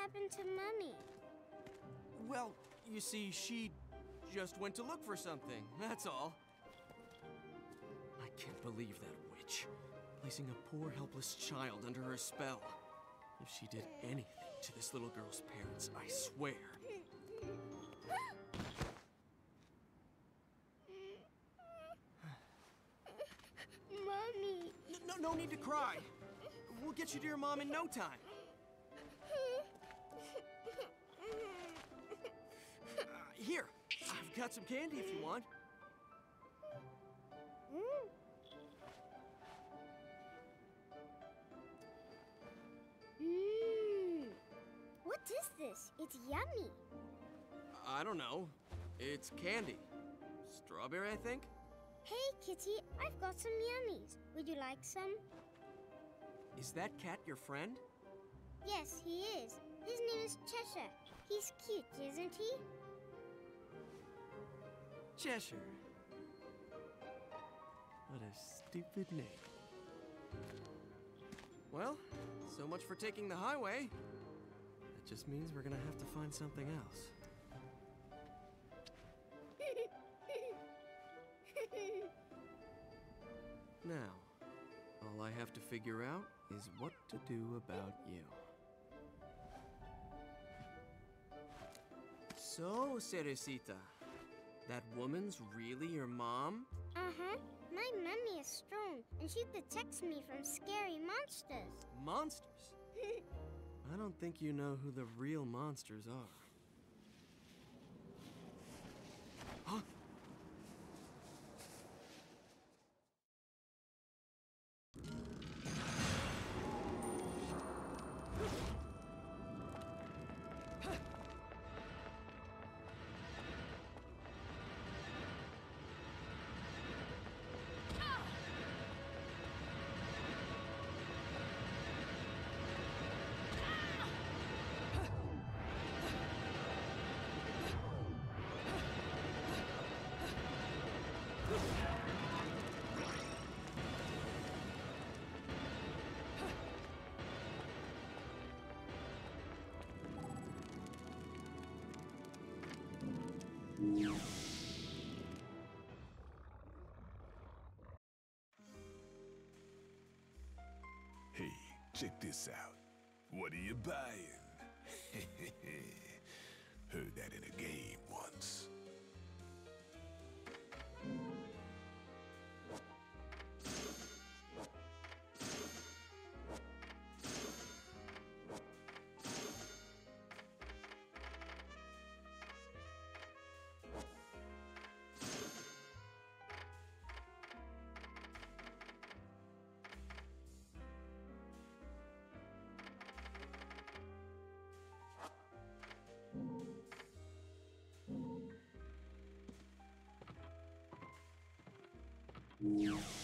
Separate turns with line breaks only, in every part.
happened to Mummy?
Well, you see, she just went to look for something, that's all. I can't believe that witch. Placing a poor, helpless child under her spell. If she did anything to this little girl's parents, I swear.
Mommy.
No, no, no need to cry. We'll get you to your mom in no time. Here, I've got some candy if you want.
Mmm. What is this? It's yummy.
I don't know. It's candy. Strawberry, I think?
Hey, Kitty, I've got some yummies. Would you like some?
Is that cat your friend?
Yes, he is. His name is Cheshire. He's cute, isn't he?
Cheshire. What a stupid name. Well, so much for taking the highway. That just means we're gonna have to find something else. Now, all I have to figure out is what to do about you. So, Cereza, that woman's really your mom?
Uh-huh. My mummy is strong, and she protects me from scary monsters.
Monsters? I don't think you know who the real monsters are.
Hey, check this out. What are you buying? Heard that in a game once. Yeah.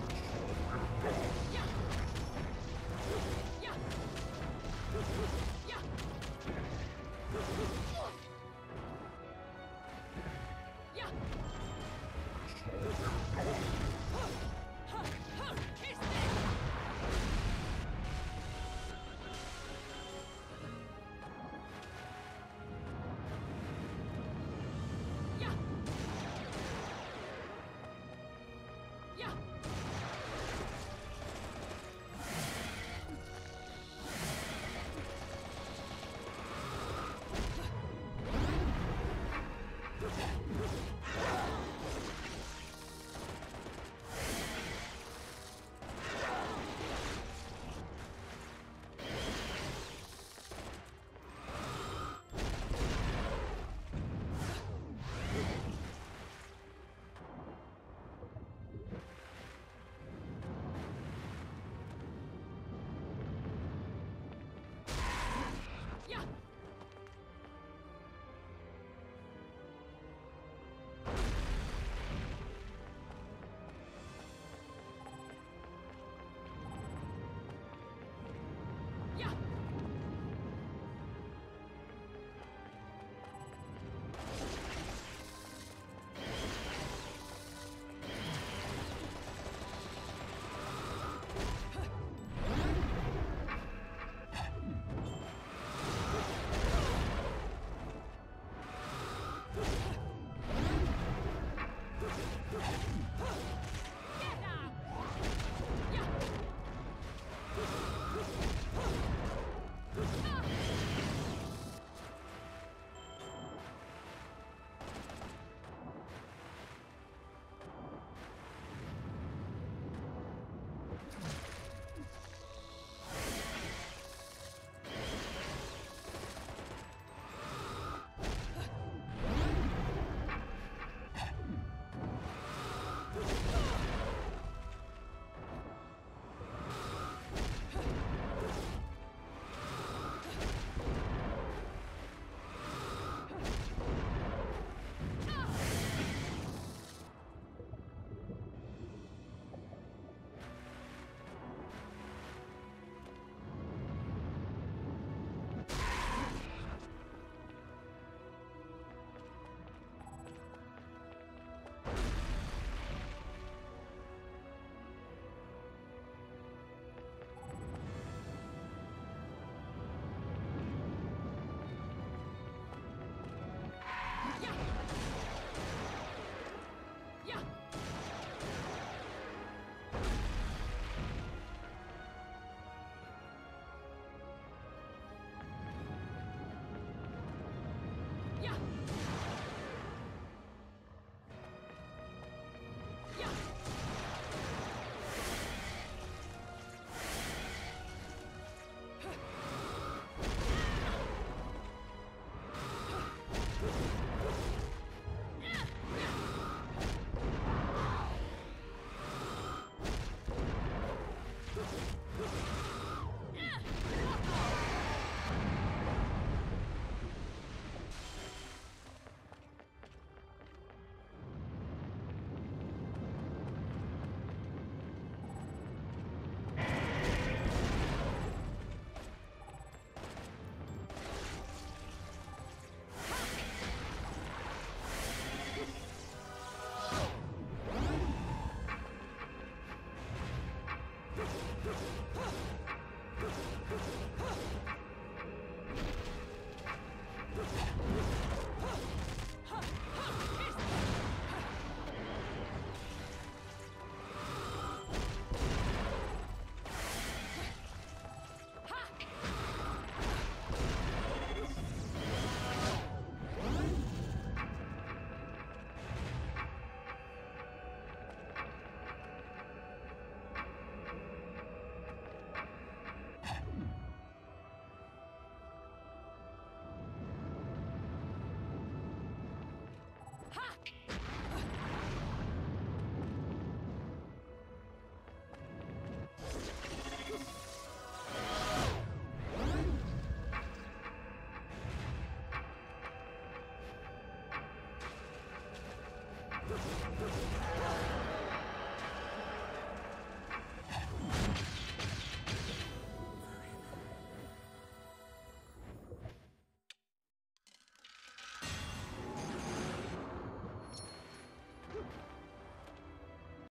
you